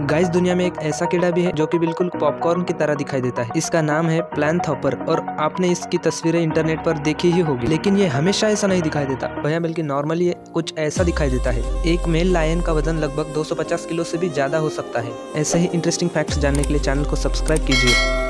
Guys दुनिया में एक ऐसा कीड़ा भी है जो कि बिल्कुल पॉपकॉर्न की तरह दिखाई देता है। इसका नाम है प्लान थॉपर और आपने इसकी तस्वीरें इंटरनेट पर देखी ही होगी। लेकिन ये हमेशा ऐसा नहीं दिखाई देता, भैया, बल्कि नॉर्मली कुछ ऐसा दिखाई देता है। एक मेल लायन का वज़न लगभग 250 किलो से भी ज़्यादा हो सकता है। ऐसे ही इंटरेस्टिंग फैक्ट्स जानने के लिए चैनल को सब्सक्राइब कीजिए।